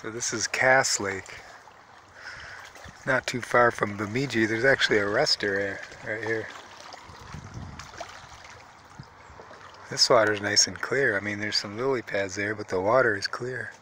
So this is Cass Lake. Not too far from Bemidji. There's actually a rest area right here. This water's nice and clear. I mean, there's some lily pads there, but the water is clear.